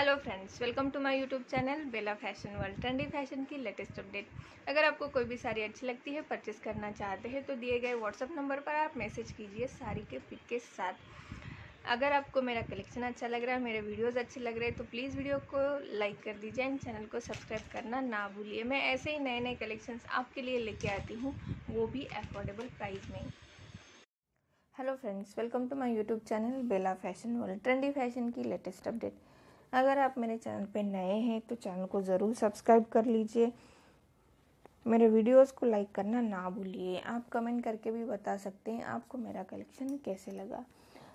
Hello friends welcome to my YouTube channel Bela fashion world trendy fashion की latest update अगर आपको कोई भी साड़ी अच्छी लगती है परचेस करना चाहते हैं तो दिए गए व्हाट्सअप नंबर पर आप मैसेज कीजिए साड़ी के पिक के साथ। अगर आपको मेरा कलेक्शन अच्छा लग रहा है, मेरे वीडियोस अच्छे लग रहे हैं तो प्लीज़ वीडियो को लाइक कर दीजिए एंड चैनल को सब्सक्राइब करना ना भूलिए। मैं ऐसे ही नए नए कलेक्शंस आपके लिए लेके आती हूँ, वो भी अफोर्डेबल प्राइस में। Hello friends welcome to my YouTube channel Bela fashion world trendy fashion की लेटेस्ट अपडेट अगर आप मेरे चैनल पे नए हैं तो चैनल को ज़रूर सब्सक्राइब कर लीजिए। मेरे वीडियोस को लाइक करना ना भूलिए। आप कमेंट करके भी बता सकते हैं आपको मेरा कलेक्शन कैसे लगा।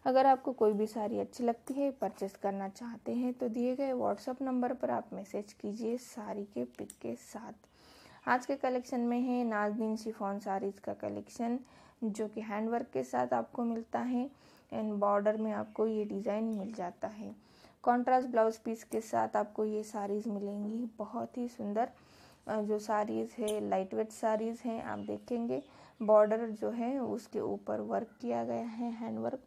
अगर आपको कोई भी साड़ी अच्छी लगती है, परचेस करना चाहते हैं तो दिए गए व्हाट्सअप नंबर पर आप मैसेज कीजिए साड़ी के पिक के साथ। आज के कलेक्शन में है नाजदीन शिफॉन साड़ीज़ का कलेक्शन, जो कि हैंडवर्क के साथ आपको मिलता है। एंड बॉर्डर में आपको ये डिज़ाइन मिल जाता है। कॉन्ट्रास्ट ब्लाउज पीस के साथ आपको ये साड़ीज़ मिलेंगी। बहुत ही सुंदर जो साड़ीज़ है लाइट वेट साड़ीज़ हैं, आप देखेंगे। बॉर्डर जो है, उसके ऊपर वर्क किया गया है हैंड वर्क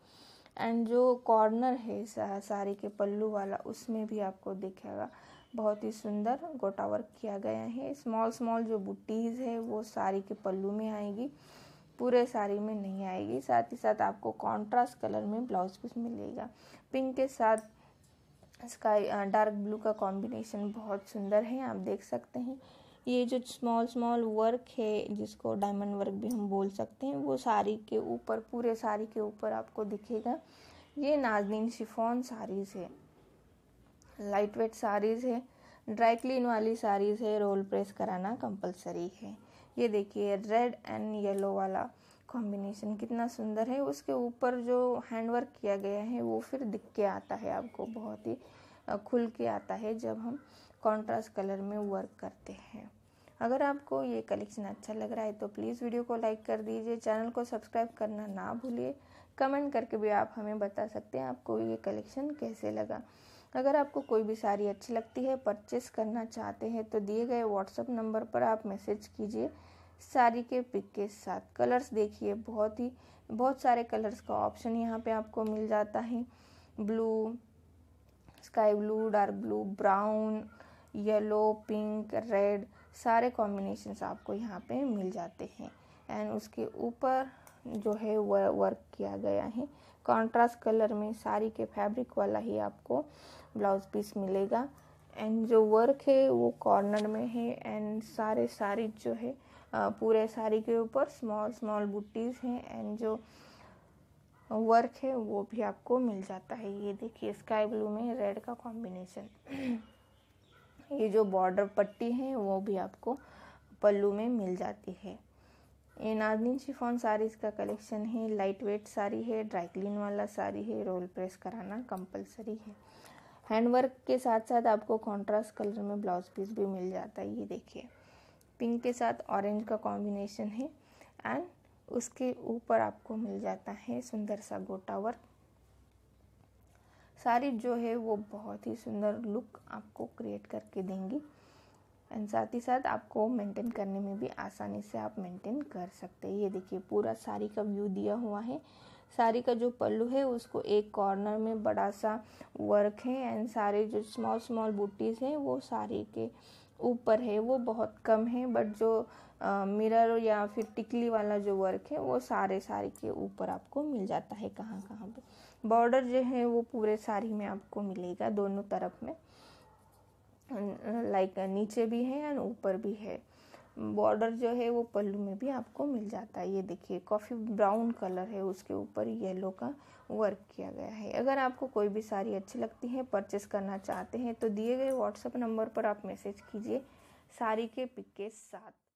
एंड जो कॉर्नर है साड़ी के पल्लू वाला, उसमें भी आपको दिखेगा। बहुत ही सुंदर गोटा वर्क किया गया है। स्मॉल स्मॉल जो बुटीज़ है, वो साड़ी के पल्लू में आएगी। पूरे साड़ी में नहीं आएगी। साथ ही साथ आपको कॉन्ट्रास्ट कलर में ब्लाउज पीस मिलेगा। पिंक के साथ स्काई डार्क ब्लू का कॉम्बिनेशन बहुत सुंदर है, आप देख सकते हैं। ये जो स्मॉल स्मॉल वर्क है, जिसको डायमंड वर्क भी हम बोल सकते हैं, वो साड़ी के ऊपर, पूरे साड़ी के ऊपर आपको दिखेगा। ये नाजनीन शिफॉन साड़ीज़ है। लाइट वेट साड़ीज़ है। ड्राई क्लीन वाली साड़ीज़ है। रोल प्रेस कराना कंपलसरी है। ये देखिए, रेड एंड येलो वाला। कॉम्बिनेशन कितना सुंदर है, उसके ऊपर जो हैंडवर्क किया गया है, वो फिर दिख के आता है आपको, बहुत ही खुल के आता है जब हम कॉन्ट्रास्ट कलर में वर्क करते हैं। अगर आपको ये कलेक्शन अच्छा लग रहा है तो प्लीज़ वीडियो को लाइक कर दीजिए चैनल को सब्सक्राइब करना ना भूलिए। कमेंट करके भी आप हमें बता सकते हैं आपको ये कलेक्शन कैसे लगा। अगर आपको कोई भी साड़ी अच्छी लगती है परचेस करना चाहते हैं तो दिए गए व्हाट्सअप नंबर पर आप मैसेज कीजिए। साड़ी के पिक के साथ कलर्स देखिए, बहुत ही, बहुत सारे कलर्स का ऑप्शन यहाँ पे आपको मिल जाता है। Blue, sky blue, dark blue, brown, yellow, pink, red, सारे कॉम्बिनेशंस आपको यहाँ पे मिल जाते हैं। एंड उसके ऊपर जो है वह वर्क किया गया है। कॉन्ट्रास्ट कलर में साड़ी के फैब्रिक वाला ही आपको ब्लाउज पीस मिलेगा। एंड जो वर्क है वो कॉर्नर में है। एंड सारे साड़ी जो है पूरे साड़ी के ऊपर स्मॉल स्मॉल बुट्टीज़ हैं एंड जो वर्क है वो भी आपको मिल जाता है। ये देखिए स्काई ब्लू में रेड का कॉम्बिनेशन ये जो बॉर्डर पट्टी है वो भी आपको पल्लू में मिल जाती है। ये नाजनीन शिफॉन साड़ीज़ का कलेक्शन है। लाइट वेट साड़ी है ड्राई क्लीन वाला साड़ी है रोल प्रेस कराना कंपलसरी है। हैंडवर्क के साथ साथ आपको कॉन्ट्रास्ट कलर में ब्लाउज पीस भी मिल जाता है। ये देखिए। पिंक के साथ ऑरेंज का कॉम्बिनेशन है। एंड उसके ऊपर आपको मिल जाता है सुंदर सा गोटा वर्क साड़ी जो है वो बहुत ही सुंदर लुक आपको क्रिएट करके देंगी। एंड साथ ही साथ आपको मेंटेन करने में भी आसानी से आप मेंटेन कर सकते हैं। ये देखिए, पूरा साड़ी का व्यू दिया हुआ है। साड़ी का जो पल्लू है, उसको एक कॉर्नर में बड़ा सा वर्क है। एंड सारे जो स्मॉल स्मॉल बूटीज़ हैं, वो साड़ी के ऊपर है, वो बहुत कम है बट जो मिरर या फिर टिकली वाला जो वर्क है, वो सारे साड़ी के ऊपर आपको मिल जाता है कहाँ कहाँ पे। बॉर्डर जो है, वो पूरे साड़ी में आपको मिलेगा दोनों तरफ़ में। लाइक नीचे भी है एंड ऊपर भी है। बॉर्डर जो है वो पल्लू में भी आपको मिल जाता है। ये देखिए, कॉफ़ी ब्राउन कलर है, उसके ऊपर येलो का वर्क किया गया है। अगर आपको कोई भी साड़ी अच्छी लगती है, परचेस करना चाहते हैं तो दिए गए व्हाट्सएप नंबर पर आप मैसेज कीजिए साड़ी के पिक के साथ।